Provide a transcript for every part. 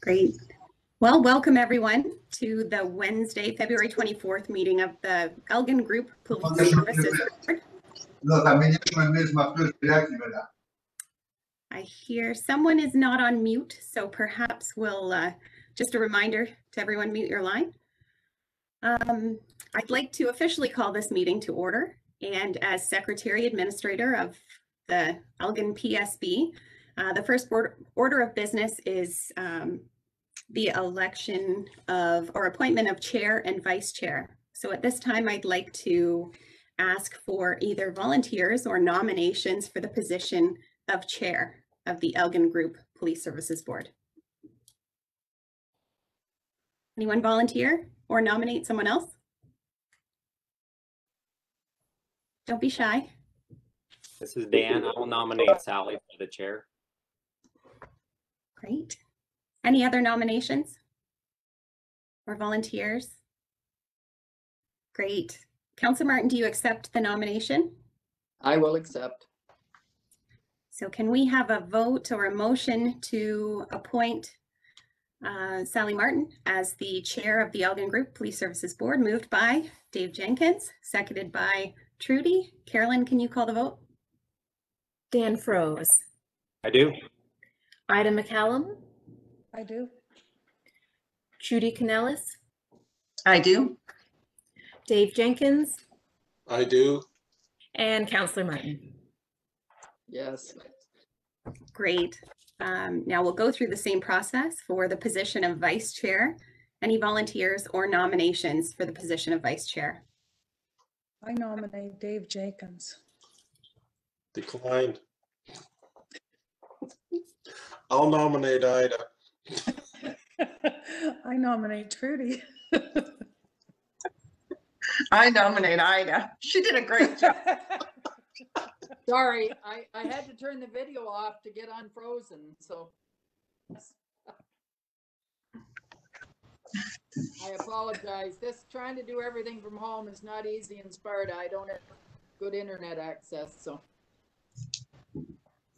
Great. Well, welcome everyone to the Wednesday, February 24th meeting of the Elgin Group Police Services Board. No, también ya con el mismo ¿verdad? I hear someone is not on mute, so perhaps we'll, uh, just a reminder to everyone, mute your line. Um, I'd like to officially call this meeting to order and as Secretary Administrator of the Elgin PSB, uh, the first order, order of business is um, the election of or appointment of chair and vice chair. So at this time, I'd like to ask for either volunteers or nominations for the position of chair of the Elgin Group Police Services Board. Anyone volunteer or nominate someone else? Don't be shy. This is Dan. I will nominate Sally for the chair. Great. Any other nominations? Or volunteers? Great. Councillor Martin, do you accept the nomination? I will accept. So can we have a vote or a motion to appoint uh, Sally Martin as the chair of the Elgin Group Police Services Board, moved by Dave Jenkins, seconded by Trudy. Carolyn, can you call the vote? Dan Froese, I do. Ida McCallum, I do. Trudy Canellis, I do. Dave Jenkins, I do. and Counselor Martin. Yes. Great. Um, Now we'll go through the same process for the position of vice chair. Any volunteers or nominations for the position of vice chair? I nominate Dave Jenkins. Declined. I'll nominate Ida. I nominate Trudy. I nominate Ida. She did a great job. Sorry, I, I had to turn the video off to get unfrozen, so. I apologize. This, trying to do everything from home is not easy in Sparta. I don't have good internet access, so.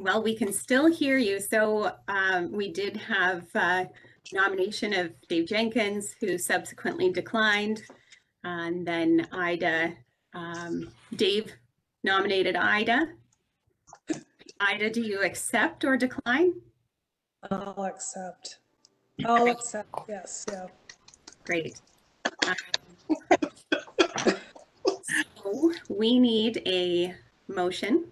Well, we can still hear you. So um, we did have uh, nomination of Dave Jenkins, who subsequently declined. And then Ida, um, Dave nominated Ida. Ida, do you accept or decline? I'll accept. I'll accept, yes, yeah. Great. Um, so We need a motion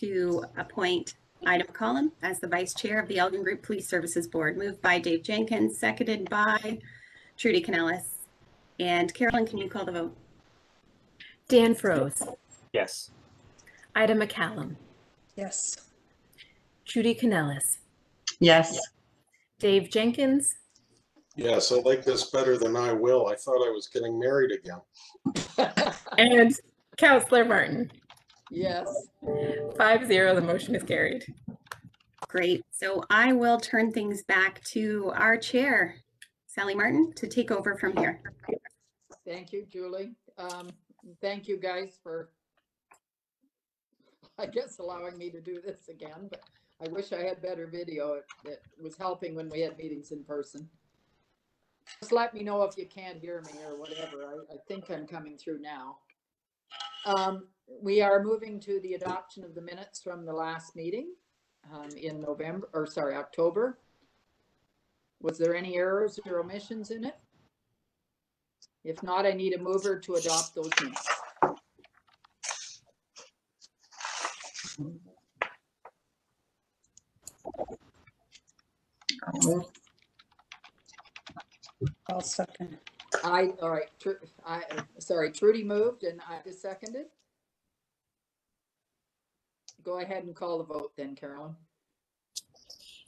to appoint Ida McCallum as the Vice Chair of the Elgin Group Police Services Board, moved by Dave Jenkins, seconded by Trudy Canellis. And Carolyn, can you call the vote? Dan Froese, Yes. Ida McCallum, Yes, Trudy Canellis, Yes, Dave Jenkins, Yes, I like this better than I will. I thought I was getting married again. and Counselor Martin. Yes, Five zero, the motion is carried. Great. So I will turn things back to our chair, Sally Martin, to take over from here. thank you, Julie. Um, thank you guys for, I guess, allowing me to do this again, but I wish I had better video. It, it was helping when we had meetings in person. Just let me know if you can't hear me or whatever. I, I think I'm coming through now. Um, we are moving to the adoption of the minutes from the last meeting, um, in November, or sorry, October. Was there any errors or omissions in it? If not, I need a mover to adopt those minutes. I'll second. I, all right, Tru- I, sorry, Trudy moved and I just seconded. Go ahead and call the vote then, Carolyn.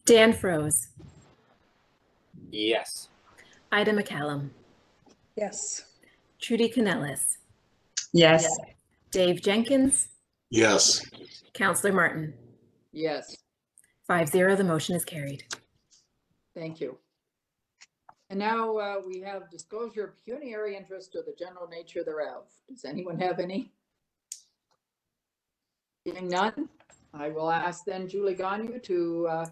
Dan Froese, Yes. Ida McCallum, Yes, Trudy Canellis, yes, Dave Jenkins, Yes, Counselor Martin. Yes, Five zero, the motion is carried. thank you. And now uh, we have disclosure of pecuniary interest or the general nature thereof. Does anyone have any? None, I will ask then Julie Gonyou to uh,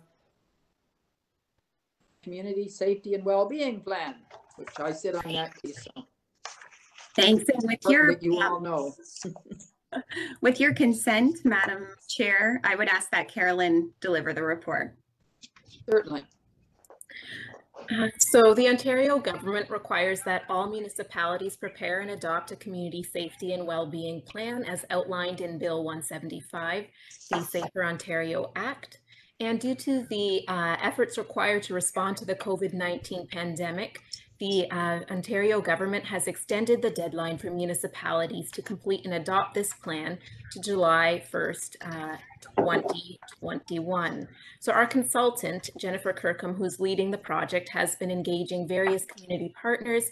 Community Safety and Wellbeing Plan, which I sit on that piece, so. Thanks. And with your, that You all know. with your consent, Madam Chair, I would ask that Carolyn deliver the report. Certainly. So the Ontario government requires that all municipalities prepare and adopt a community safety and well-being plan as outlined in Bill 175, the Safer Ontario Act. And due to the uh, efforts required to respond to the COVID-19 pandemic, the uh, Ontario government has extended the deadline for municipalities to complete and adopt this plan to July 1st, uh, 2021. So our consultant, Jennifer Kirkham, who's leading the project, has been engaging various community partners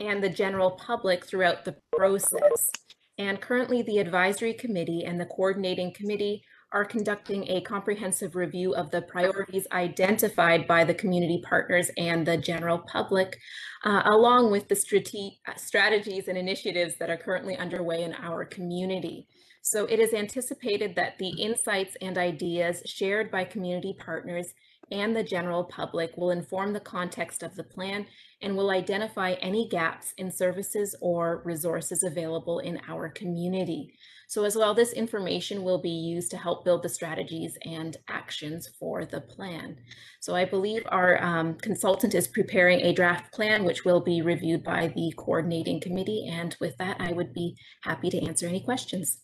and the general public throughout the process. And currently the advisory committee and the coordinating committee are conducting a comprehensive review of the priorities identified by the community partners and the general public, uh, along with the strate- strategies and initiatives that are currently underway in our community. So it is anticipated that the insights and ideas shared by community partners and the general public will inform the context of the plan and will identify any gaps in services or resources available in our community. So as well, this information will be used to help build the strategies and actions for the plan. So I believe our um, consultant is preparing a draft plan, which will be reviewed by the coordinating committee. And with that, I would be happy to answer any questions.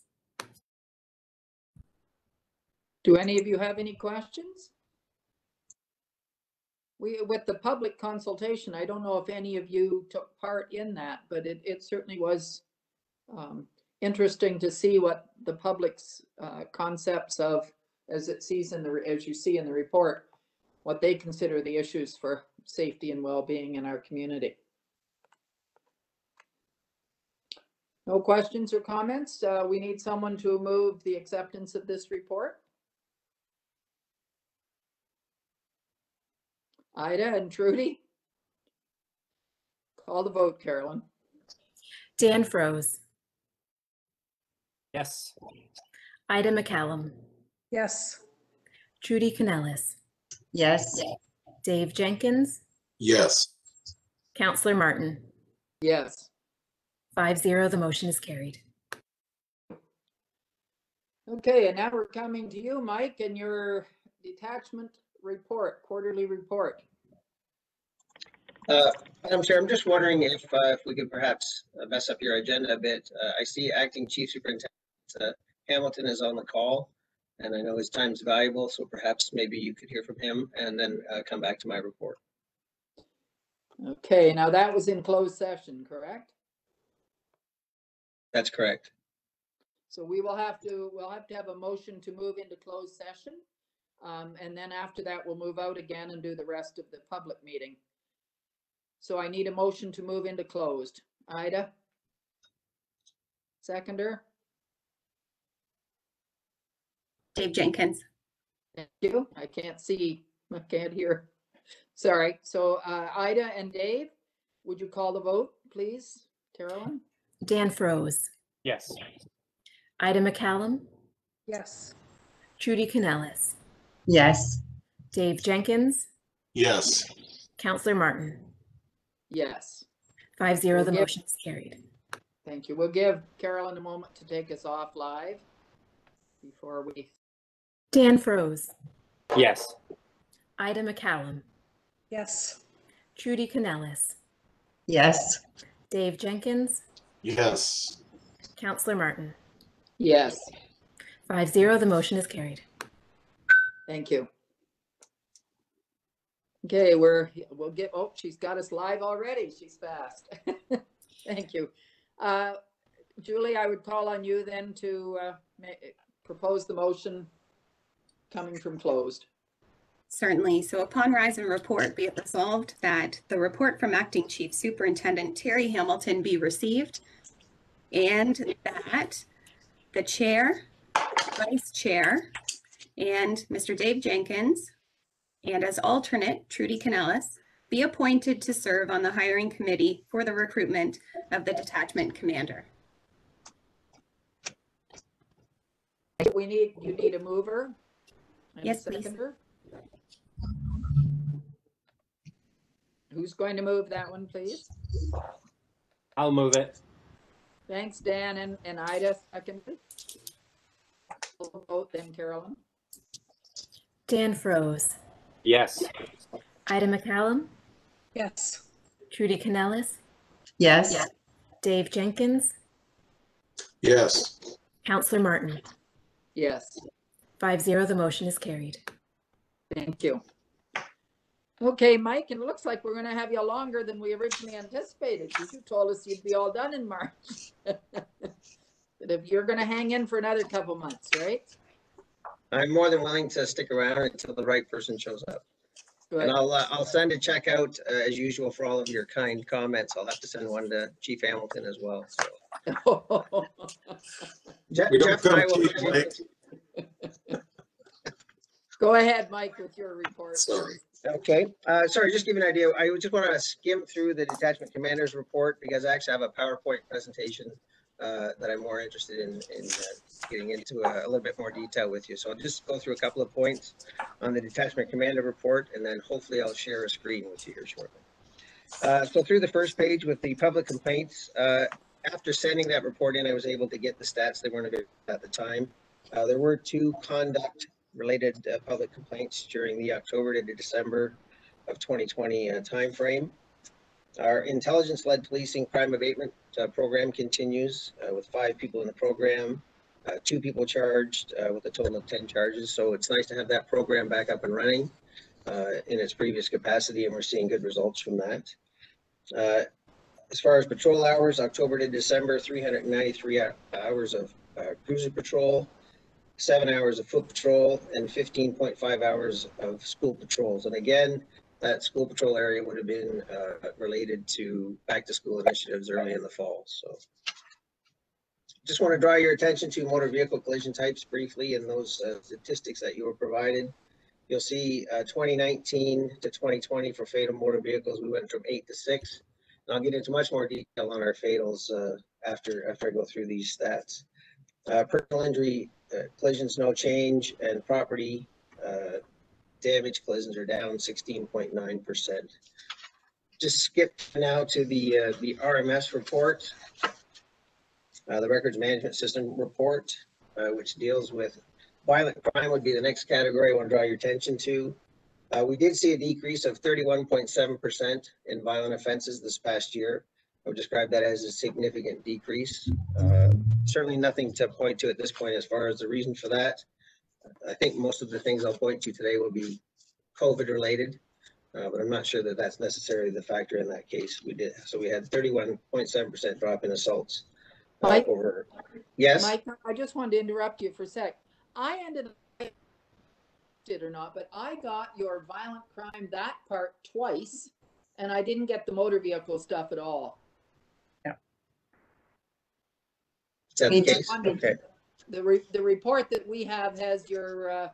Do any of you have any questions? We, with the public consultation, I don't know if any of you took part in that, but it, it certainly was um, interesting to see what the public's uh, concepts of, as it sees in the, as you see in the report, what they consider the issues for safety and well-being in our community. No questions or comments? Uh, we need someone to move the acceptance of this report. Ida and Trudy? Call the vote, Carolyn. Dan Froese, Yes. Ida McCallum, Yes. Trudy Canellis, Yes. Dave Jenkins, Yes. Counselor Martin. Yes. Five zero, the motion is carried. Okay, and now we're coming to you, Mike, and your detachment report, quarterly report. Uh, Madam Chair, I'm just wondering if, uh, if we could perhaps uh, mess up your agenda a bit. Uh, I see Acting Chief Superintendent uh, Hamilton is on the call, and I know his time's valuable, so perhaps maybe you could hear from him and then uh, come back to my report. Okay, now that was in closed session, correct? That's correct. So we will have to, we'll have to have a motion to move into closed session. Um, and then after that, we'll move out again and do the rest of the public meeting. So I need a motion to move into closed. Ida? Seconder? Dave Jenkins. Thank you. I can't see, I can't hear. Sorry. So uh, Ida and Dave, would you call the vote, please? Carolyn? Dan Froese, Yes. Ida McCallum, Yes. Trudy Canellis, Yes. Dave Jenkins, Yes. Counselor Martin. Yes. Five zero, the Yep. motion is carried. Thank you. We'll give Carolyn a moment to take us off live before we, Dan Froese, Yes. Ida McCallum, Yes. Trudy Canellis, Yes. Dave Jenkins, Yes. Counselor Martin. yes, Five zero, the motion is carried. thank you. Okay, we're, we'll get, oh, she's got us live already. She's fast. Thank you. Uh, Julie, I would call on you then to uh, ma- propose the motion coming from closed. Certainly. So upon rise and report, be it resolved that the report from Acting Chief Superintendent Terry Hamilton be received and that the chair, vice chair, and Mr. Dave Jenkins, and as alternate Trudy Canellis, be appointed to serve on the hiring committee for the recruitment of the detachment commander. We need, you need a mover? And Yes, please. seconder? who's going to move that one, please? I'll move it. Thanks, Dan and, and Ida, second. Vote then, Carolyn. Dan Froese, Yes. Ida McCallum, Yes. Trudy Canellis, Yes. Dave Jenkins, Yes, Counselor Martin. Yes, Five zero, the motion is carried. thank you. Okay, Mike, it looks like we're gonna have you longer than we originally anticipated. You told us you'd be all done in March. But if you're gonna hang in for another couple months, right? I'm more than willing to stick around until the right person shows up. Good. And I'll, uh, I'll send a check out, uh, as usual, for all of your kind comments. I'll have to send one to Chief Hamilton as well, so. Jeff we don't Jeff and I will. Go ahead, Mike, with your report. Sorry. Okay, uh, sorry, just give you an idea. I just want to skim through the detachment commander's report because I actually have a PowerPoint presentation uh, that I'm more interested in, in uh, getting into a, a little bit more detail with you. So I'll just go through a couple of points on the detachment commander report and then hopefully I'll share a screen with you here shortly. Uh, so through the first page with the public complaints, uh, after sending that report in, I was able to get the stats. They weren't available at the time. Uh, there were two conduct related uh, public complaints during the October to December of 2020 uh, timeframe. Our intelligence-led policing crime abatement uh, program continues uh, with five people in the program, uh, two people charged with a total of 10 charges. So it's nice to have that program back up and running in its previous capacity, and we're seeing good results from that. As far as patrol hours, October to December, 393 hours of uh, cruiser patrol, seven hours of foot patrol, and 15.5 hours of school patrols. And again, that school patrol area would have been uh, related to back to school initiatives early in the fall. So just want to draw your attention to motor vehicle collision types briefly and those uh, statistics that you were provided. You'll see uh, 2019 to 2020 for fatal motor vehicles, we went from eight to six. And I'll get into much more detail on our fatals uh, after after I go through these stats. Uh, Personal injury uh, collisions, no change, and property uh, damage collisions are down sixteen point nine percent. Just skip now to the, uh, the RMS report. Uh, the Records Management System report, uh, which deals with violent crime would be the next category I want to draw your attention to. We did see a decrease of thirty-one point seven percent in violent offenses this past year. I would describe that as a significant decrease. Uh, certainly nothing to point to at this point as far as the reason for that. I think most of the things I'll point to today will be COVID related, uh, but I'm not sure that that's necessarily the factor in that case. We did, so we had thirty-one point seven percent drop in assaults. uh, Mike? Over, yes, Mike, I just wanted to interrupt you for a sec. I ended up, did or not, but I got your violent crime, that part twice, and I didn't get the motor vehicle stuff at all. The case? Okay, The re, the report that we have has your, uh,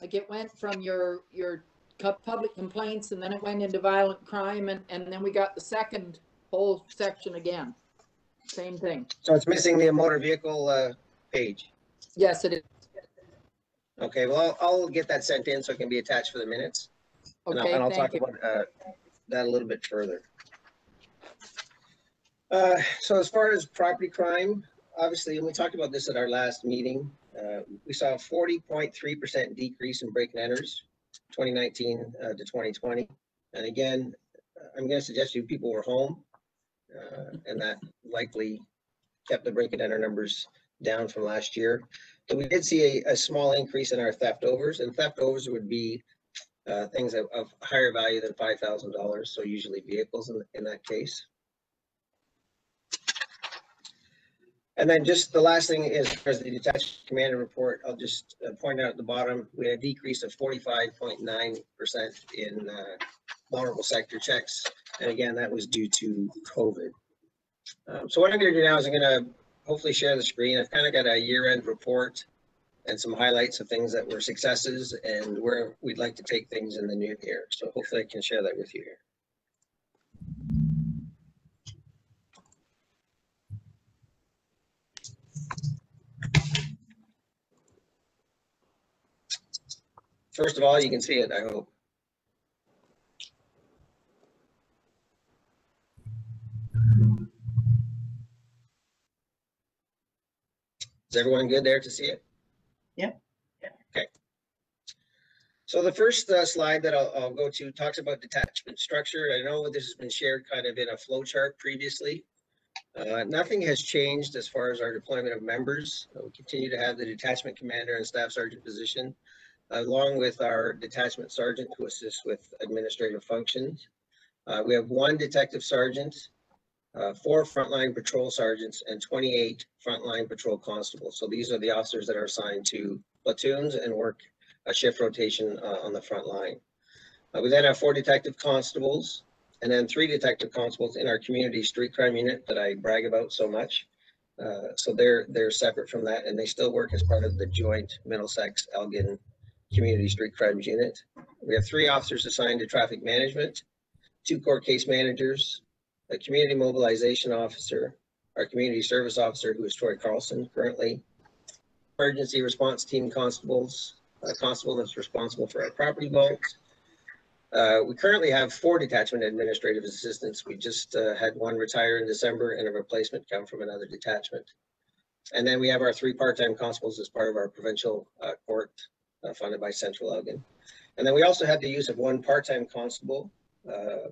like it went from your, your cu- public complaints and then it went into violent crime and, and then we got the second whole section again. Same thing. so it's missing the motor vehicle, uh, page. Yes, it is. Okay, well, I'll, I'll get that sent in so it can be attached for the minutes. And I'll, Okay, and I'll talk thank you. about, uh, that a little bit further. Uh, so as far as property crime, obviously, and we talked about this at our last meeting, uh, we saw a forty point three percent decrease in break and enters, twenty nineteen, uh, to twenty twenty. And again, I'm gonna suggest you people were home, uh, and that likely kept the break and enter numbers down from last year. But we did see a, a small increase in our theft overs, and theft overs would be uh, things of, of higher value than five thousand dollars, so usually vehicles in, in that case. And then just the last thing is, as the detached commander report, I'll just uh, point out at the bottom, we had a decrease of forty-five point nine percent in uh, vulnerable sector checks. And again, that was due to COVID. Um, So what I'm gonna do now is I'm gonna hopefully share the screen. I've kind of got a year-end report and some highlights of things that were successes and where we'd like to take things in the new year. So hopefully I can share that with you here. First of all, you can see it, I hope. Is everyone good there to see it? Yeah. yeah. Okay. So the first uh, slide that I'll, I'll go to talks about detachment structure. I know this has been shared kind of in a flow chart previously. Uh, Nothing has changed as far as our deployment of members. We continue to have the detachment commander and staff sergeant position, along with our detachment sergeant who assists with administrative functions. Uh, We have one detective sergeant, uh, four frontline patrol sergeants, and 28 frontline patrol constables. So these are the officers that are assigned to platoons and work a shift rotation uh, on the front line. Uh, We then have four detective constables, and then three detective constables in our community street crime unit that I brag about so much. Uh, so they're, they're separate from that and they still work as part of the joint Middlesex Elgin Community Street Crimes Unit. We have three officers assigned to traffic management, two court case managers, a community mobilization officer, our community service officer, who is Troy Carlson currently, emergency response team constables, a constable that's responsible for our property vault, uh, we currently have four detachment administrative assistants. We just, uh, had one retire in December and a replacement come from another detachment. And then we have our three part-time constables as part of our provincial, uh, court, uh, funded by Central Elgin. And then we also have the use of one part-time constable. Uh,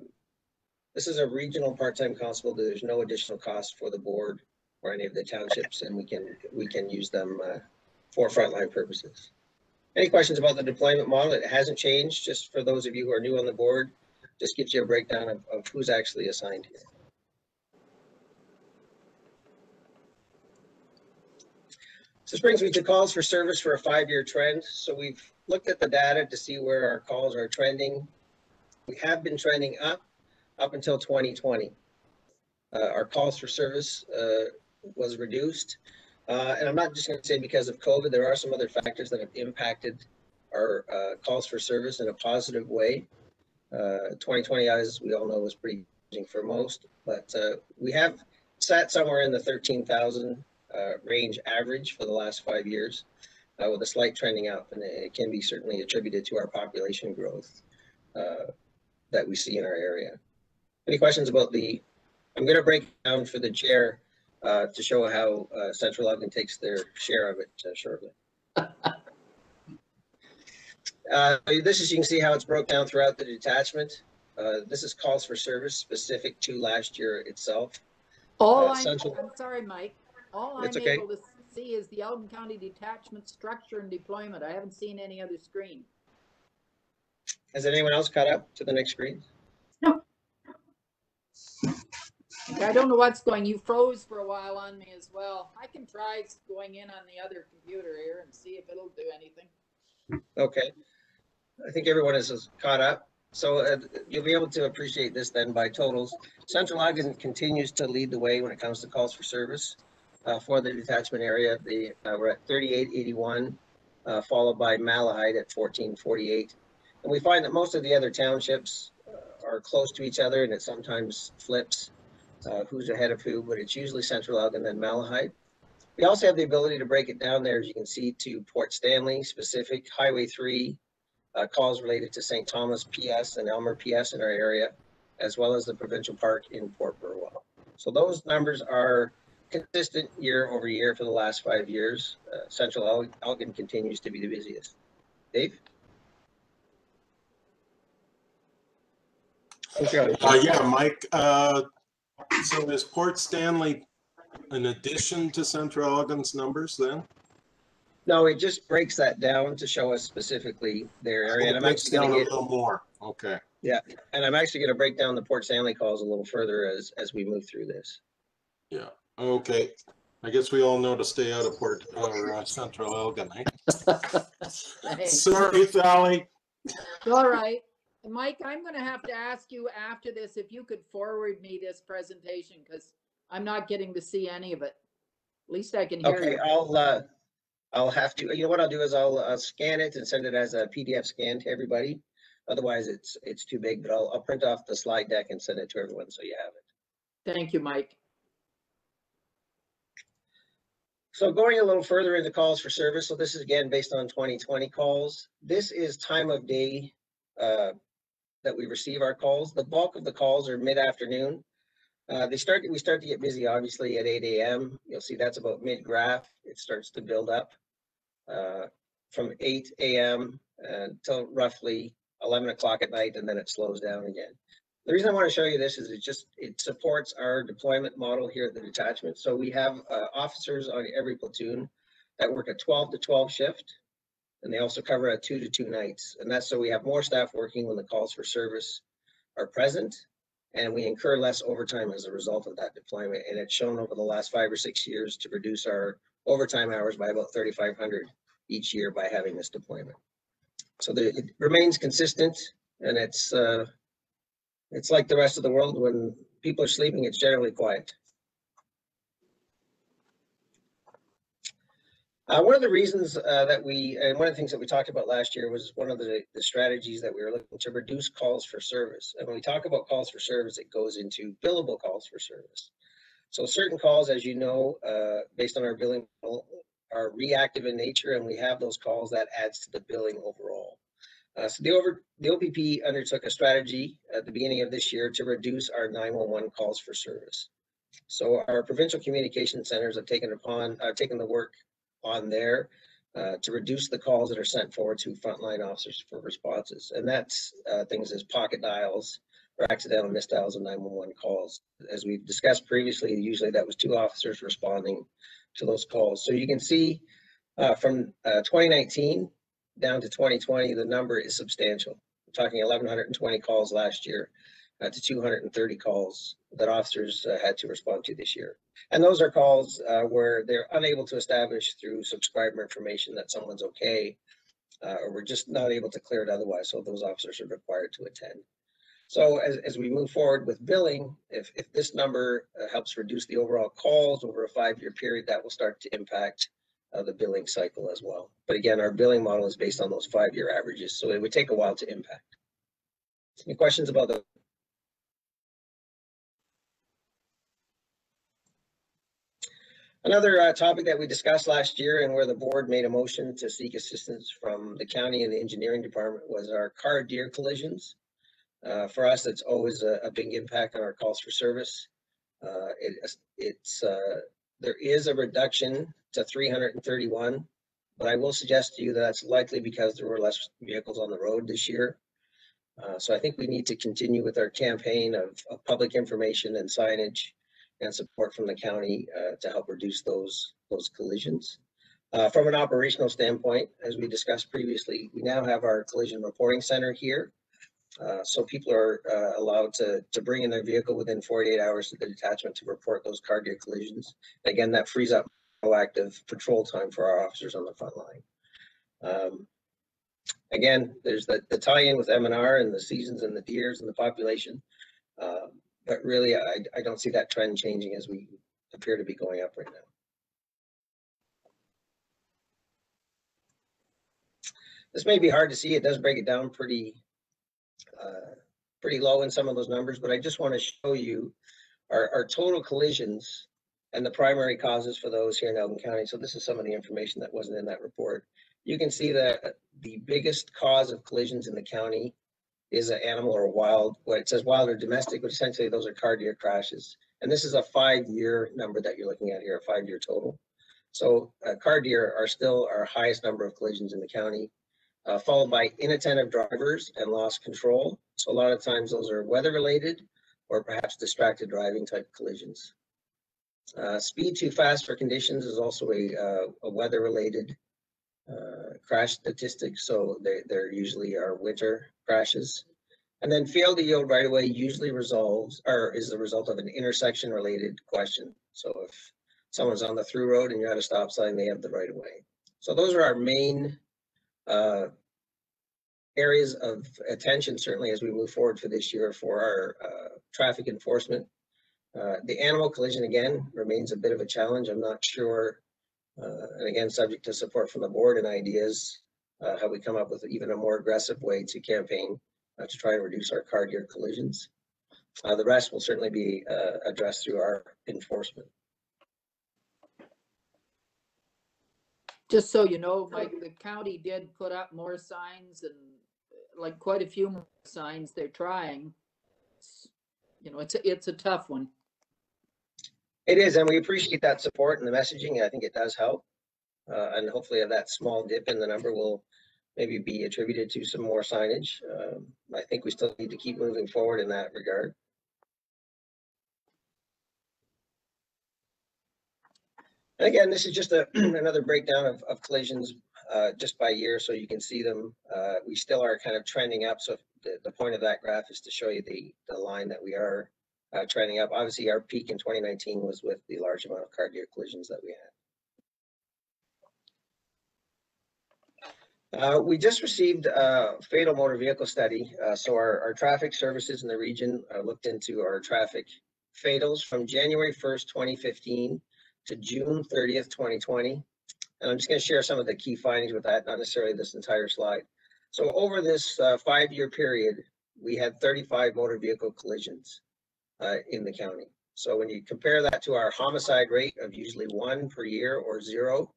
This is a regional part-time constable. There's no additional cost for the board or any of the townships, and we can, we can use them, uh, for frontline purposes. Any questions about the deployment model? It hasn't changed, just for those of you who are new on the board, just gives you a breakdown of, of who's actually assigned here. So this brings me to calls for service for a five-year trend. So we've looked at the data to see where our calls are trending. We have been trending up, up until 2020. Uh, our calls for service, uh, was reduced. Uh, and I'm not just gonna say because of COVID, there are some other factors that have impacted our, uh, calls for service in a positive way. Uh, 2020, as we all know, was pretty for most, but, uh, we have sat somewhere in the 13,000, uh, range average for the last five years, uh, with a slight trending up, and it can be certainly attributed to our population growth, uh, that we see in our area. Any questions about the, I'm gonna break down for the chair, uh, to show how, uh, Central Elgin takes their share of it uh, shortly. Uh, this is, you can see how it's broke down throughout the detachment. Uh, this is calls for service specific to last year itself. All Uh, I'm, I'm sorry, Mike, all I'm okay. able to see is the Elgin County detachment structure and deployment. I haven't seen any other screen. Has anyone else caught up to the next screen? No. I don't know what's going, you froze for a while on me as well. I can try going in on the other computer here and see if it'll do anything. Okay. I think everyone is caught up. So uh, you'll be able to appreciate this then by totals. Central Elgin continues to lead the way when it comes to calls for service for the detachment area. The, uh, we're at thirty-eight eighty-one, uh, followed by Malahide at fourteen forty-eight. And we find that most of the other townships uh, are close to each other and it sometimes flips uh, who's ahead of who, but it's usually Central Elgin then Malahide. We also have the ability to break it down there, as you can see, to Port Stanley specific, Highway three, uh, calls related to St. Thomas PS and Aylmer PS in our area, as well as the provincial park in Port Burwell. So those numbers are consistent year over year for the last five years. Uh, Central El- Elgin continues to be the busiest. Dave? Okay. Uh, yeah, Mike, uh, so is Port Stanley an addition to Central Elgin's numbers then? No, it just breaks that down to show us specifically their area. And I'm breaks actually down gonna a little more, okay. Yeah, and I'm actually gonna break down the Port Stanley calls a little further as, as we move through this. Yeah, okay. I guess we all know to stay out of Port, or uh, Central Elgin, eh? Hey, Sorry, Sally. All right. Mike, I'm gonna have to ask you after this if you could forward me this presentation, because I'm not getting to see any of it. At least I can hear Okay, you. I'll, uh, I'll have to, you know what I'll do is I'll, uh, scan it and send it as a PDF scan to everybody. Otherwise, it's, it's too big, but I'll, I'll print off the slide deck and send it to everyone so you have it. Thank you, Mike. So going a little further into calls for service, so this is again based on twenty twenty calls. This is time of day, uh, that we receive our calls. The bulk of the calls are mid-afternoon. Uh, they start, we start to get busy, obviously, at eight AM. You'll see that's about mid-graph. It starts to build up. uh, From eight AM until roughly eleven o'clock at night, and then it slows down again. The reason I want to show you this is it just, it supports our deployment model here at the detachment. So we have uh, officers on every platoon that work a twelve to twelve shift. And they also cover a two to two nights. And that's so we have more staff working when the calls for service are present. And we incur less overtime as a result of that deployment. And it's shown over the last five or six years to reduce our overtime hours by about thirty-five hundred each year by having this deployment. So the, it remains consistent and it's, uh, it's like the rest of the world. When people are sleeping, it's generally quiet. Uh, one of the reasons uh, that we, and one of the things that we talked about last year was one of the, the strategies that we were looking to reduce calls for service. And when we talk about calls for service, it goes into billable calls for service. So certain calls, as you know, uh, based on our billing, are reactive in nature, and we have those calls that adds to the billing overall. Uh, so the over, the OPP undertook a strategy at the beginning of this year to reduce our 911 calls for service. So our provincial communication centers have taken upon, uh, taken the work on there uh, to reduce the calls that are sent forward to frontline officers for responses. And that's uh, things as pocket dials or accidental missed dials of 911 calls. As we've discussed previously, usually that was two officers responding to those calls. So you can see uh, from uh, 2019 down to 2020, the number is substantial. We're talking 1,120 calls last year uh, to 230 calls that officers uh, had to respond to this year. And those are calls uh, where they're unable to establish through subscriber information that someone's okay, uh, or we're just not able to clear it otherwise. So those officers are required to attend. So as, as we move forward with billing, if, if this number uh, helps reduce the overall calls over a five-year period, that will start to impact uh, the billing cycle as well. But again, our billing model is based on those five-year averages, so it would take a while to impact. Any questions about the Another uh, topic that we discussed last year and where the board made a motion to seek assistance from the county and the engineering department was our car deer collisions. Uh, for us, it's always a, a big impact on our calls for service. Uh, it, it's, uh, there is a reduction to three hundred and thirty-one, but I will suggest to you that that's likely because there were less vehicles on the road this year. Uh, so I think we need to continue with our campaign of, of public information and signage and support from the county uh, to help reduce those, those collisions. Uh, From an operational standpoint, as we discussed previously, we now have our collision reporting center here. Uh, So people are uh, allowed to, to bring in their vehicle within 48 hours to the detachment to report those car deer collisions. Again, that frees up proactive patrol time for our officers on the front line. Um, Again, there's the, the tie-in with M and R and the seasons and the deers and the population. Um, but really, I, I don't see that trend changing as we appear to be going up right now. This may be hard to see. It does break it down pretty, uh, pretty low in some of those numbers, but I just want to show you our, our total collisions and the primary causes for those here in Elgin County. So this is some of the information that wasn't in that report. You can see that the biggest cause of collisions in the county is an animal or wild, what it says wild or domestic, but essentially those are car deer crashes. And this is a five-year number that you're looking at here, a five-year total. So uh, car deer are still our highest number of collisions in the county, uh, followed by inattentive drivers and lost control. So a lot of times those are weather-related or perhaps distracted driving type collisions. Uh, speed too fast for conditions is also a, uh, a weather-related uh, crash statistics, so they, they're usually our winter crashes. And then fail to yield right away usually resolves, or is the result of an intersection related question. So if someone's on the through road and you're at a stop sign, they have the right of way. So those are our main uh, areas of attention, certainly as we move forward for this year for our uh, traffic enforcement. Uh, the animal collision again remains a bit of a challenge. I'm not sure uh, and again, subject to support from the board and ideas, uh, how we come up with even a more aggressive way to campaign uh, to try and reduce our car deer collisions. Uh, the rest will certainly be addressed through our enforcement. Just so you know, Mike, the county did put up more signs and like quite a few more signs they're trying. You know, it's, a it's a tough one. It is, and we appreciate that support and the messaging. I think it does help. Uh, and hopefully that small dip in the number will maybe be attributed to some more signage. Um, I think we still need to keep moving forward in that regard. And again, this is just a, another breakdown of, of collisions, uh, just by year, so you can see them. Uh, we still are kind of trending up, so the, the point of that graph is to show you the, the line that we are uh, trending up. Obviously, our peak in 2019 was with the large amount of car collisions that we had. Uh, we just received a fatal motor vehicle study. Uh, so our, our traffic services in the region uh, looked into our traffic fatals from January 1st, 2015 to June 30th, 2020. And I'm just going to share some of the key findings with that, not necessarily this entire slide. So over this uh, five-year period, we had 35 motor vehicle collisions uh, in the county. So when you compare that to our homicide rate of usually one per year or zero,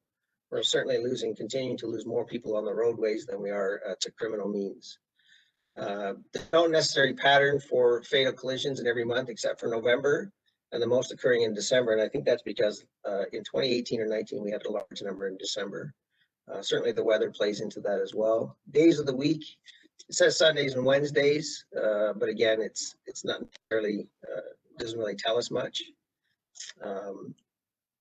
we're certainly losing, continuing to lose more people on the roadways than we are uh, to criminal means. Uh, there's no necessary pattern for fatal collisions in every month except for November and the most occurring in December. And I think that's because uh, in 2018 or 19, we had a large number in December. Uh, certainly the weather plays into that as well. Days of the week, it says Sundays and Wednesdays, uh, but again, it's it's not entirely, uh, doesn't really tell us much. Um,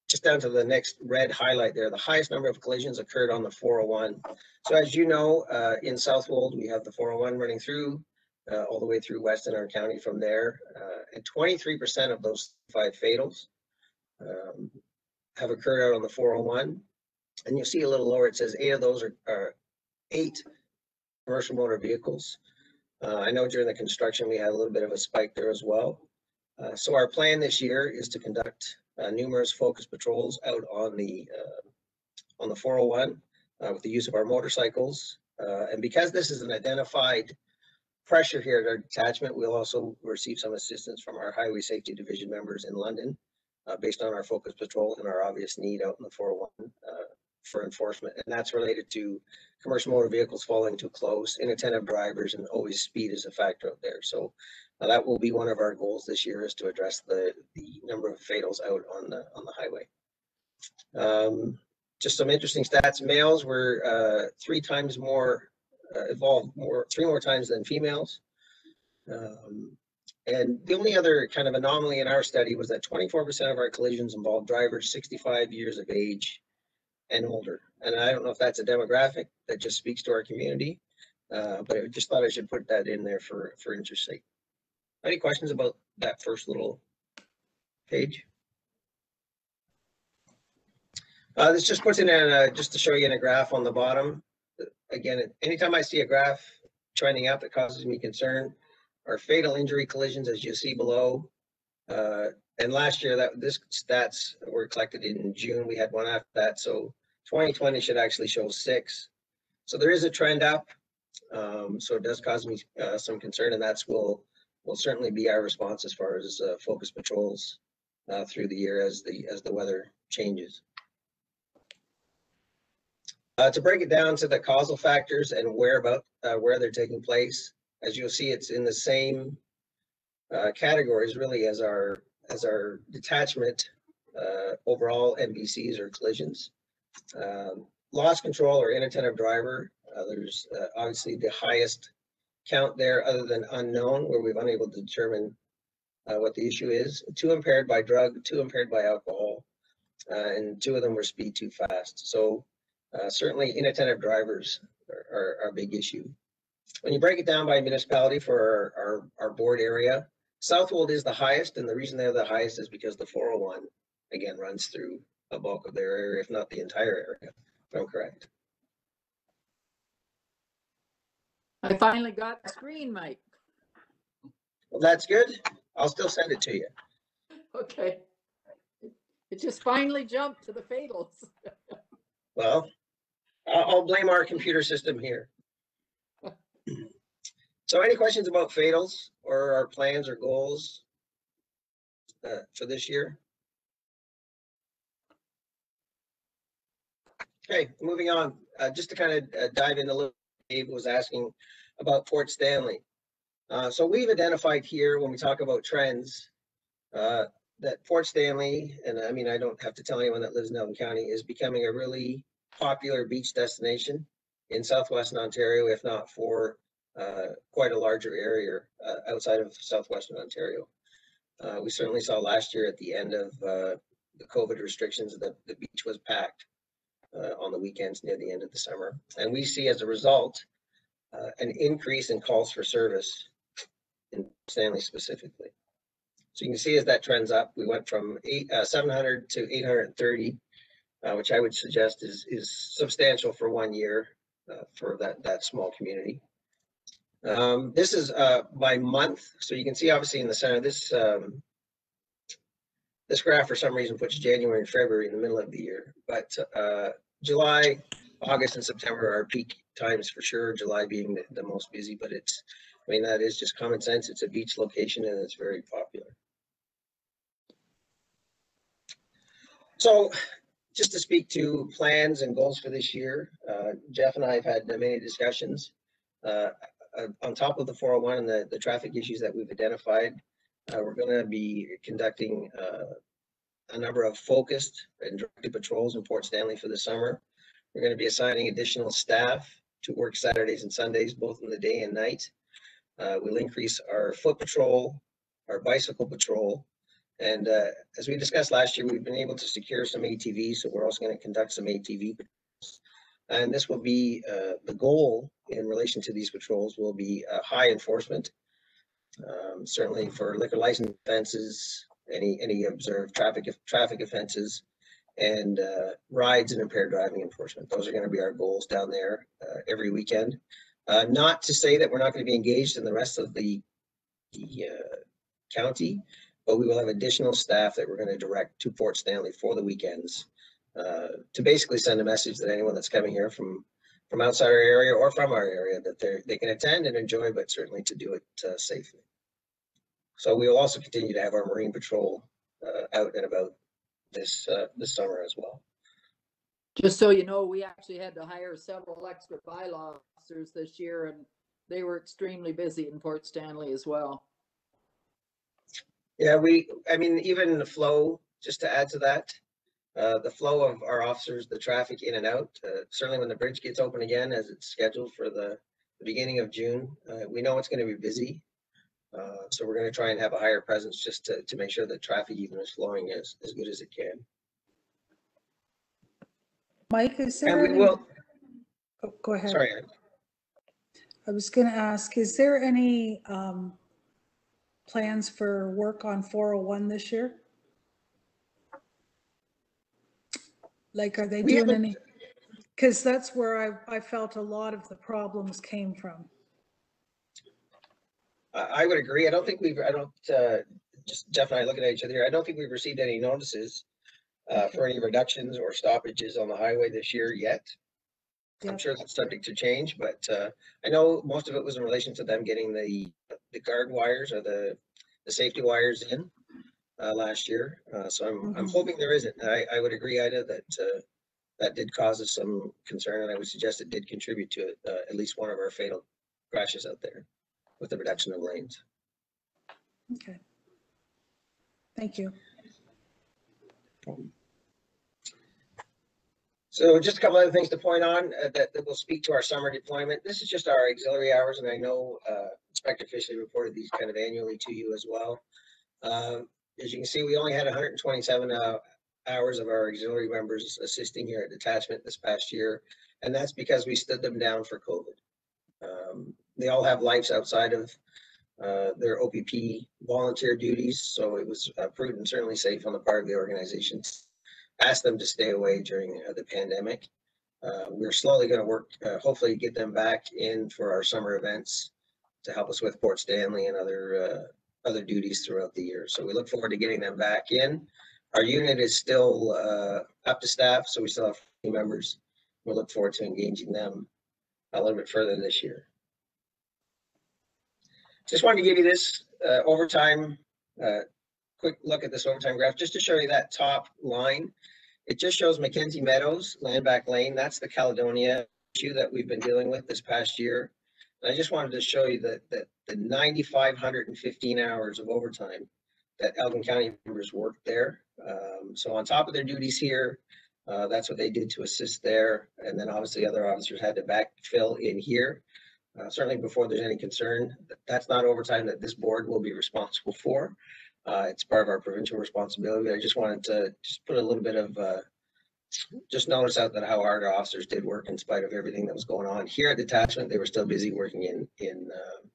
just down to the next red highlight there, the highest number of collisions occurred on the 401. So as you know, uh, in Southwold, we have the 401 running through uh, all the way through Weston, our county from there. Uh, and 23% of those five fatals um, have occurred out on the 401. And you'll see a little lower, it says eight of those are, are eight commercial motor vehicles. Uh, I know during the construction, we had a little bit of a spike there as well. Uh, so our plan this year is to conduct uh, numerous focus patrols out on the uh, on the 401 uh, with the use of our motorcycles. Uh, and because this is an identified pressure here at our detachment, we'll also receive some assistance from our Highway Safety Division members in London based on our focus patrol and our obvious need out in the 401 uh, for enforcement. And that's related to commercial motor vehicles falling too close, inattentive drivers, and always speed is a factor out there. So uh, that will be one of our goals this year is to address the, the number of fatals out on the, on the highway. Um, just some interesting stats. Males were uh, three times more uh, involved more, three more times than females. Um, and the only other kind of anomaly in our study was that 24% of our collisions involved drivers 65 years of age and older. And I don't know if that's a demographic that just speaks to our community, uh, but I just thought I should put that in there for, for interest sake. Any questions about that first little page? Uh, this just puts in a, just to show you in a graph on the bottom. Again, anytime I see a graph trending up, it causes me concern. Our fatal injury collisions, as you see below. Uh, and last year that this stats were collected in June. We had one after that. So 2020 should actually show six. So there is a trend up. Um, so it does cause me uh, some concern and that's will will certainly be our response as far as uh, focus patrols uh, through the year as the as the weather changes. Uh, to break it down to the causal factors and where about uh, where they're taking place, as you'll see, it's in the same uh, categories really as our as our detachment uh, overall MVCs or collisions. Um, loss control or inattentive driver, uh, there's uh, obviously the highest count there other than unknown where we've unable to determine what the issue is. Two impaired by drug, two impaired by alcohol, and two of them were speed too fast. So uh, certainly inattentive drivers are, are, are, a big issue. When you break it down by municipality for our, our, our, board area, Southwold is the highest, and the reason they're the highest is because the 401, again, runs through a bulk of their area, if not the entire area, if I'm correct. I finally got the screen, Mike. Well, that's good. I'll still send it to you. Okay. It just finally jumped to the fatals. Well, I'll blame our computer system here. So any questions about fatals or our plans or goals uh, for this year? Okay, moving on, uh, just to kind of uh, dive in a little, Dave was asking about Port Stanley. Uh, so we've identified here when we talk about trends, uh, that Port Stanley, and I mean, I don't have to tell anyone that lives in Elgin County, is becoming a really popular beach destination in southwestern Ontario, if not for uh, quite a larger area uh, outside of southwestern Ontario. Uh, We certainly saw last year at the end of uh, the COVID restrictions, that the beach was packed uh, on the weekends near the end of the summer. And we see as a result, an increase in calls for service in Stanley specifically. So you can see as that trends up, we went from eight, uh, seven hundred to eight hundred and thirty, uh, which I would suggest is, is substantial for one year, for that, that small community. Um, this is, uh, by month, so you can see obviously in the center, this, um, this graph for some reason puts January and February in the middle of the year, but, uh, July, August and September are peak times for sure, July being the, the most busy, but it's, I mean, that is just common sense. It's a beach location and it's very popular. So just to speak to plans and goals for this year, uh, Jeff and I have had many discussions. Uh, uh, on top of the 401 and the, the traffic issues that we've identified, uh, we're going to be conducting uh, a number of focused and directed patrols in Port Stanley for the summer. We're going to be assigning additional staff to work Saturdays and Sundays, both in the day and night. Uh, we'll increase our foot patrol, our bicycle patrol. And uh, as we discussed last year, we've been able to secure some ATVs, so we're also going to conduct some ATV. And this will be, uh, the goal in relation to these patrols will be uh, high enforcement. Um, Certainly for liquor license offenses, any, any observed traffic, traffic offenses, and uh, rides and impaired driving enforcement. Those are going to be our goals down there uh, every weekend. Uh, not to say that we're not going to be engaged in the rest of the, the uh, county, but we will have additional staff that we're going to direct to Port Stanley for the weekends uh, to basically send a message that anyone that's coming here from from outside our area or from our area that they they can attend and enjoy, but certainly to do it uh, safely. So we will also continue to have our Marine Patrol uh, out and about this uh, this summer as well. Just so you know, we actually had to hire several extra bylaw officers this year and they were extremely busy in Port Stanley as well. Yeah, we, I mean, even the flow, just to add to that, uh, the flow of our officers, the traffic in and out, uh, certainly when the bridge gets open again, as it's scheduled for the, the beginning of June, uh, we know it's gonna be busy. Uh, so we're gonna try and have a higher presence just to, to make sure that traffic even is flowing as, as good as it can. Mike, is And there we any? will, oh, Go ahead. sorry, I was gonna ask, is there any um, plans for work on 401 this year? Like, are they We doing haven't- any? Because that's where I, I felt a lot of the problems came from. I, I would agree. I don't think we've, I don't, uh, just Jeff and I looking at each other here, I don't think we've received any notices uh, for any reductions or stoppages on the highway this year yet. Yeah. I'm sure that's subject to change, but uh, I know most of it was in relation to them getting the, the guard wires or the, the safety wires in uh, last year. Uh, So I'm, I'm Mhm. hoping there isn't. I, I would agree, Ida, that uh, that did cause us some concern and I would suggest it did contribute to uh, at least one of our fatal crashes out there with the reduction of lanes. Okay. Thank you. So just a couple other things to point on uh, that, that will speak to our summer deployment. This is just our auxiliary hours, and I know uh, Inspector Fishley reported these kind of annually to you as well. Um, As you can see, we only had 127 uh, hours of our auxiliary members assisting here at detachment this past year, and that's because we stood them down for COVID. Um, They all have lives outside of uh, their OPP volunteer duties, so it was uh, prudent certainly safe on the part of the organization asked them to stay away during uh, the pandemic. Uh, We're slowly going to work, uh, hopefully get them back in for our summer events to help us with Port Stanley and other, uh, other duties throughout the year. So we look forward to getting them back in. Our unit is still uh, up to staff, so we still have few members. We look forward to engaging them a little bit further this year. Just wanted to give you this uh, overtime uh, quick look at this overtime graph, just to show you that top line. It just shows McKenzie Meadows, Landback Lane. That's the Caledonia issue that we've been dealing with this past year. I just wanted to show you that, that the ninety-five hundred and fifteen hours of overtime that Elgin County members worked there. Um, so on top of their duties here, uh, that's what they did to assist there. And then obviously other officers had to backfill in here. Uh, certainly before there's any concern, that- that's not overtime that this board will be responsible for. Uh, it's part of our provincial responsibility. I just wanted to just put a little bit of, uh, just notice out that how hard our officers did work in spite of everything that was going on. Here at detachment, they were still busy working in, in, uh,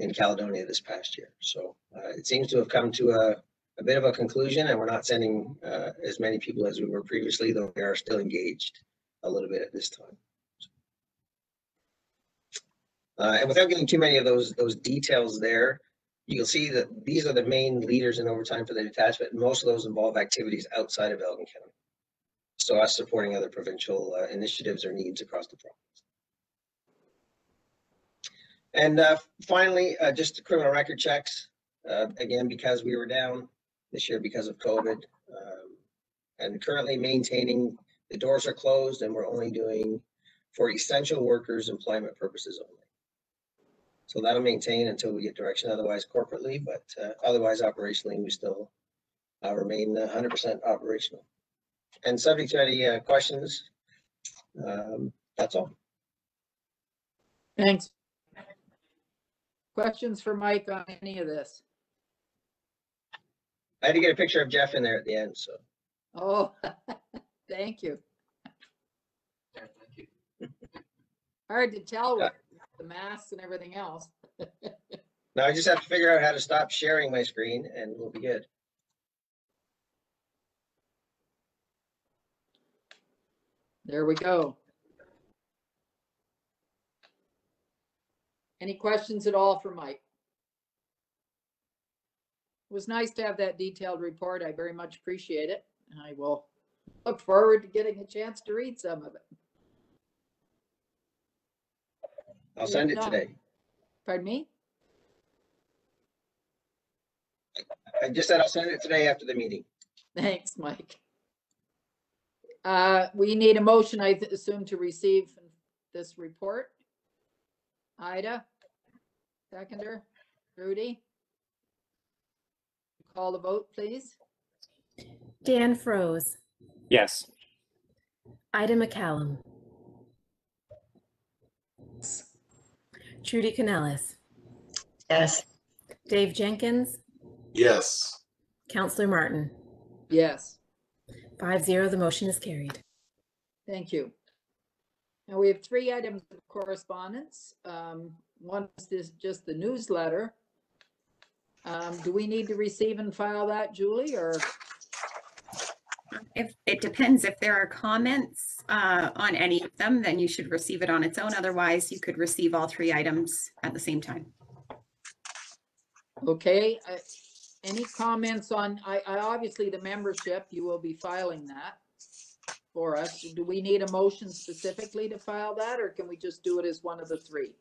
in Caledonia this past year. So, uh, it seems to have come to a, a bit of a conclusion and we're not sending, uh, as many people as we were previously, though we are still engaged a little bit at this time. Uh, and without getting too many of those, those details there, you'll see that these are the main leaders in overtime for the detachment. Most of those involve activities outside of Elgin County. So us supporting other provincial uh, initiatives or needs across the province. And uh, finally, uh, just the criminal record checks, uh, again, because we were down this year because of COVID. um, And currently maintaining, the doors are closed and we're only doing for essential workers employment purposes only. So that'll maintain until we get direction otherwise corporately, but uh, otherwise operationally, we still uh, remain hundred percent operational. And subject to any uh, questions, um, that's all. Thanks. Questions for Mike on any of this? I had to get a picture of Jeff in there at the end, so. Oh, thank you. Hard to tell with the masks and everything else. Now I just have to figure out how to stop sharing my screen and we'll be good. There we go. Any questions at all for Mike? It was nice to have that detailed report. I very much appreciate it. and I will look forward to getting a chance to read some of it. I'll send it today. Pardon me? I just said I'll send it today after the meeting. Thanks, Mike. Uh, we need a motion, I th- assume, to receive this report. Ida? Seconder? Rudy? Call the vote, please. Dan Froese, Yes. Ida McCallum, Trudy Canellis, Yes. Dave Jenkins, Yes. Counselor Martin. Yes, Five zero, the motion is carried. thank you. Now, we have three items of correspondence. Um, one is this, just the newsletter. Um, do we need to receive and file that, Julie, or? If, it depends, if there are comments uh, on any of them, then you should receive it on its own. Otherwise, you could receive all three items at the same time. Okay, I- any comments on, I, I, obviously the membership, you will be filing that for us. Do we need a motion specifically to file that, or can we just do it as one of the three?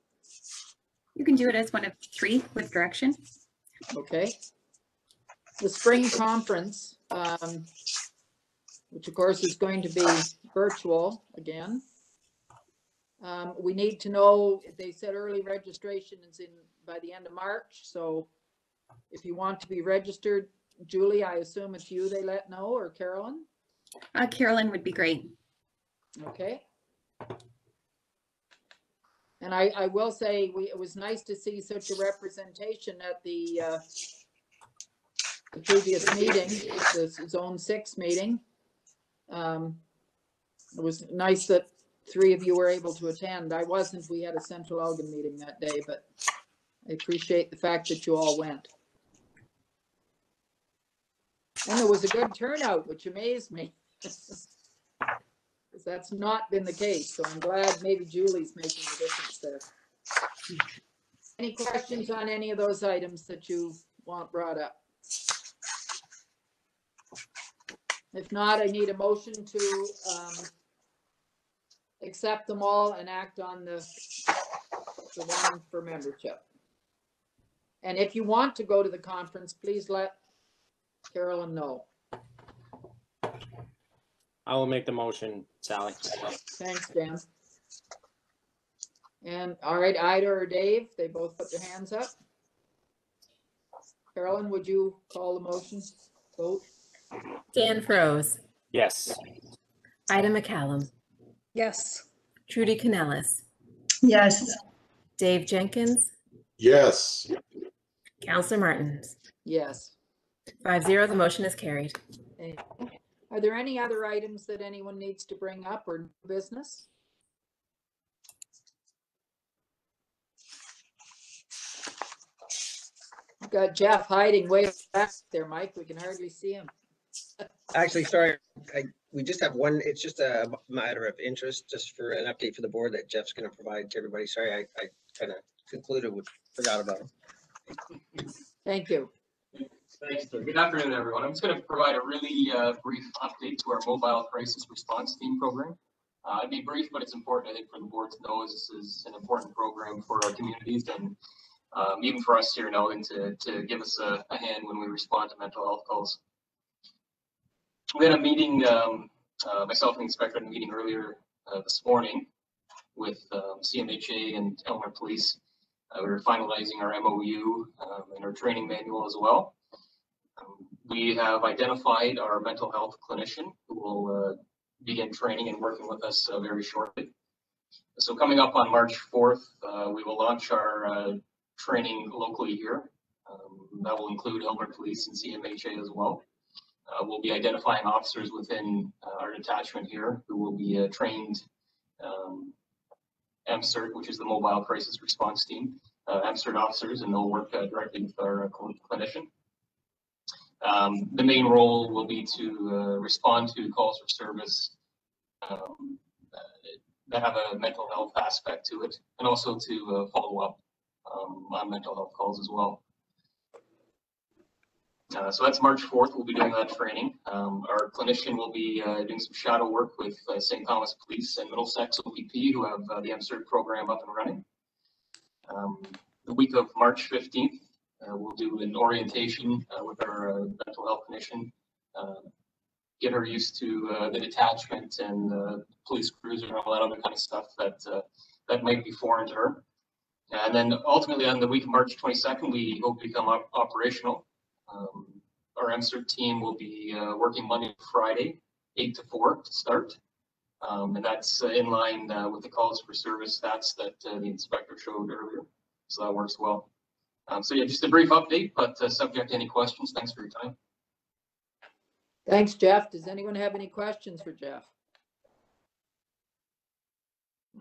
You can do it as one of three with direction. Okay? The spring conference, um, which of course is going to be virtual again. Um, we need to know, they said early registration is in, by the end of March, so if you want to be registered, Julie, I assume it's you they let know, or Carolyn? Uh, Carolyn would be great. Okay. And I, I will say, we, it was nice to see such a representation at the, uh, the previous meeting, the zone six meeting. Um, it was nice that three of you were able to attend. I wasn't, we had a central Elgin meeting that day, but I appreciate the fact that you all went. And there was a good turnout, which amazed me. Because that's not been the case, so I'm glad maybe Julie's making a difference there. Any questions on any of those items that you want brought up? If not, I need a motion to um, accept them all and act on the, the one for membership. And if you want to go to the conference, please let Carolyn know. I will make the motion, Sally. Thanks, Dan. And all right, Ida or Dave, they both put their hands up. Carolyn, would you call the motion? Vote? Dan Froese, Yes. Ida McCallum, Yes. Trudy Canellis, Yes. Dave Jenkins, Yes. Counselor Martins. Yes. Five zero, the motion is carried. Okay. Are there any other items that anyone needs to bring up or business? We've Got Jeff hiding way back there, Mike. We can hardly see him. Actually, sorry, I, we just have one, it's just a matter of interest, just for an update for the board that Jeff's gonna provide to everybody. Sorry, I, I kind of concluded with, forgot about him. Thank you. Thanks, sir. Good afternoon, everyone. I'm just going to provide a really uh, brief update to our mobile crisis response team program. Uh, It'd be brief, but it's important, I think, for the board to know this is an important program for our communities and um, even for us here in Elgin to, to give us a, a hand when we respond to mental health calls. We had a meeting, um, uh, myself and the inspector had a meeting earlier uh, this morning with um, CMHA and Aylmer Police. Uh, We were finalizing our MOU um, and our training manual as well. We have identified our mental health clinician who will uh, begin training and working with us uh, very shortly. So coming up on March 4th, uh, we will launch our training locally here. Um, That will include Aylmer Police and CMHA as well. Uh, We'll be identifying officers within uh, our detachment here who will be uh, trained um, MCERT, which is the Mobile Crisis Response Team, uh, MCERT officers, and they'll work directly with our cl- clinician. Um, the main role will be to uh, respond to calls for service um, uh, that have a mental health aspect to it, and also to uh, follow up um, on mental health calls as well. Uh, so that's March 4th. We'll be doing that training. Um, our clinician will be uh, doing some shadow work with uh, St. Thomas Police and Middlesex OPP, who have the MCERT program up and running. Um, the week of March 15th, uh, we'll do an orientation uh, with our uh, mental health clinician. uh, Get her used to uh, the detachment and uh, police cruiser and all that other kind of stuff that uh, that might be foreign to her. And then ultimately on the week of March 22nd, we hope to become op- operational. Um, Our MCERT team will be uh, working Monday to Friday, eight to four to start. Um, And that's uh, in line uh, with the calls for service stats that uh, the inspector showed earlier. So that works well. Um, so yeah, just a brief update, but uh, subject to any questions. Thanks for your time. Thanks, Jeff. Does anyone have any questions for Jeff?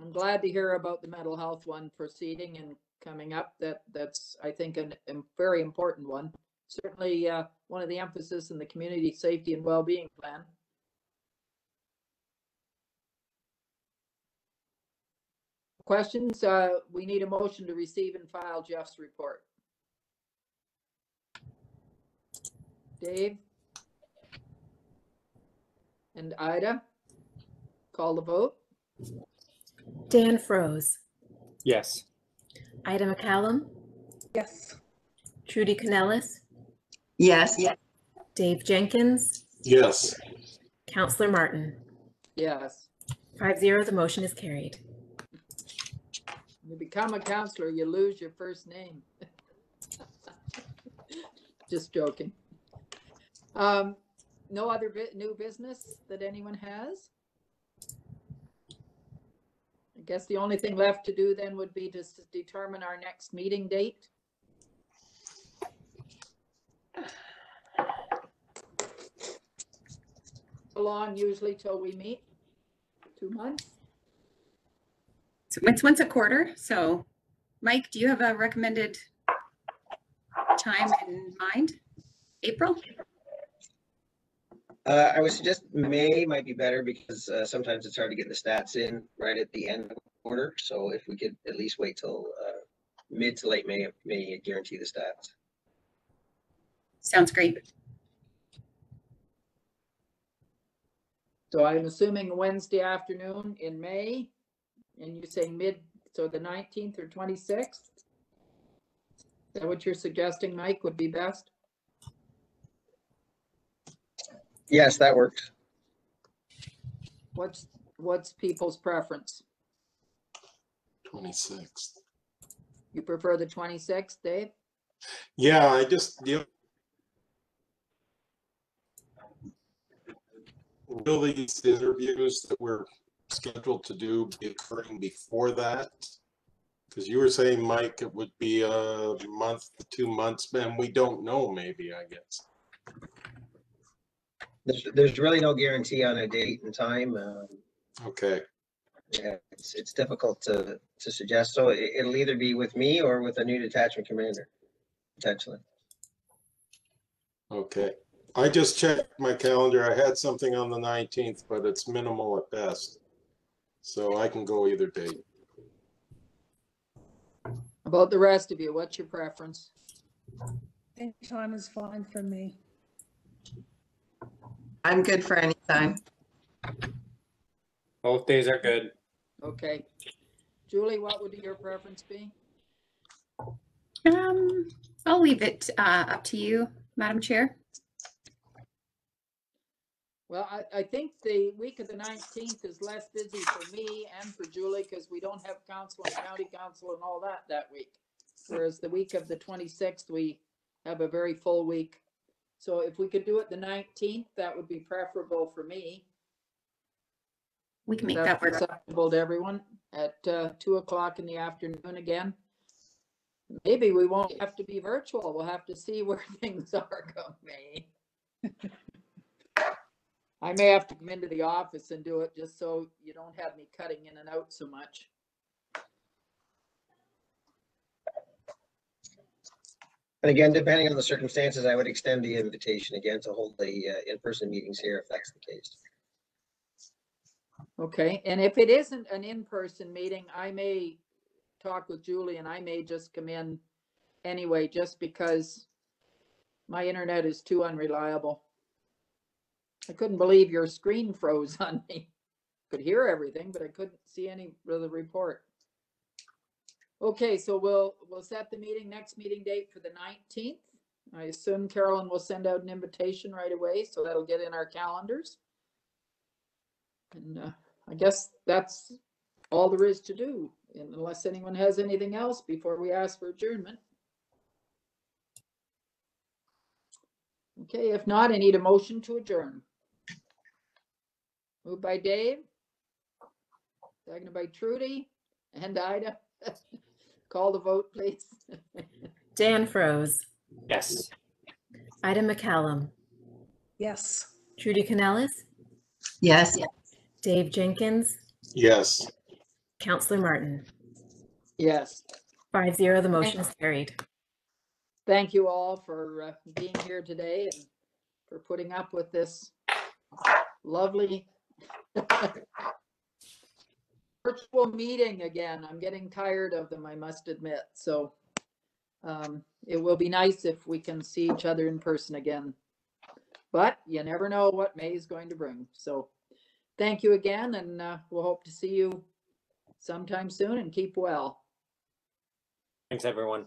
I'm glad to hear about the mental health one proceeding and coming up. That, that's, I think, an- a very important one. Certainly, uh, one of the emphasis in the community safety and well-being plan. Questions? Uh, we need a motion to receive and file Jeff's report. Dave? And Ida? Call the vote? Dan Froese, Yes. Ida McCallum, Yes. Trudy Canellis, Yes. Yes. Dave Jenkins, Yes. Counselor Martin. Yes. Five zero, the motion is carried. You become a counselor, you lose your first name. Just joking. Um, no other new business that anyone has? I guess the only thing left to do then would be to determine our next meeting date. How long usually till we meet? Two months? So It's once a quarter, so Mike, do you have a recommended time in mind? April? Uh, I would suggest May might be better because, uh, sometimes it's hard to get the stats in right at the end of the quarter. So if we could at least wait till, uh, mid to late May, may guarantee the stats. Sounds great. So I'm assuming Wednesday afternoon in May, and you say mid, so the nineteenth or twenty-sixth? Is that what you're suggesting, Mike, would be best? Yes, that works. What's, what's people's preference? Twenty-sixth. You prefer the twenty-sixth, Dave? Yeah, I just, you Will these interviews that we're scheduled to do be occurring before that? Because you were saying, Mike, it would be a month, to two months, man, we don't know, maybe, I guess. There's, there's really no guarantee on a date and time. um, Okay, Yeah, it's, it's difficult to, to suggest. So it, it'll either be with me or with a new detachment commander, potentially. okay. I just checked my calendar. I had something on the nineteenth, but it's minimal at best. So I can go either date. About the rest of you, what's your preference? Any time is fine for me. I'm good for any time. Both days are good. Okay. Julie, what would your preference be? Um, I'll leave it uh, up to you, Madam Chair. Well, I, I think the week of the nineteenth is less busy for me and for Julie because we don't have council and county council and all that that week. Whereas the week of the twenty-sixth, we have a very full week. So if we could do it the nineteenth, that would be preferable for me. We can make that work. Acceptable to everyone at uh, two o'clock in the afternoon again. Maybe we won't have to be virtual. We'll have to see where things are going. I may have to come into the office and do it just so you don't have me cutting in and out so much. And again, depending on the circumstances, I would extend the invitation again to hold the uh, in-person meetings here if that's the case. Okay, and if it isn't an in-person meeting, I may talk with Julie and I may just come in anyway, just because my internet is too unreliable. I couldn't believe your screen froze on me. Could hear everything, but I couldn't see any of the report. Okay, so we'll, we'll set the meeting, next meeting date for the nineteenth. I assume Carolyn will send out an invitation right away, so that'll get in our calendars. And uh, I guess that's all there is to do, unless anyone has anything else before we ask for adjournment. Okay, if not, I need a motion to adjourn. Moved by Dave. Seconded by Trudy and Ida. Call the vote, please. Dan Froese, Yes. Ida McCallum, Yes. Trudy Canellis, Yes. Dave Jenkins, yes. Counselor Martin. Yes, Five zero, the motion is carried. thank you all for uh, being here today and for putting up with this lovely virtual meeting again. I'm getting tired of them, I must admit. So um, it will be nice if we can see each other in person again. But you never know what May is going to bring. So thank you again and uh, we'll hope to see you sometime soon and keep well. Thanks, everyone.